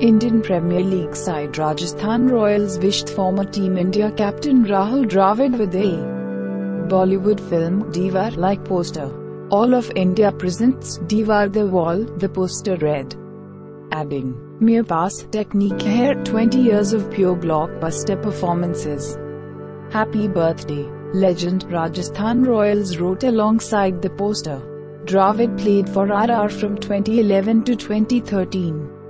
Indian Premier League side Rajasthan Royals wished former Team India captain Rahul Dravid with a Bollywood film Deewaar like poster. All of India presents Deewaar the wall, the poster read. Adding, mere pass technique here 20 years of pure blockbuster performances. Happy birthday, legend Rajasthan Royals wrote alongside the poster. Dravid played for RR from 2011 to 2013.